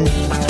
it.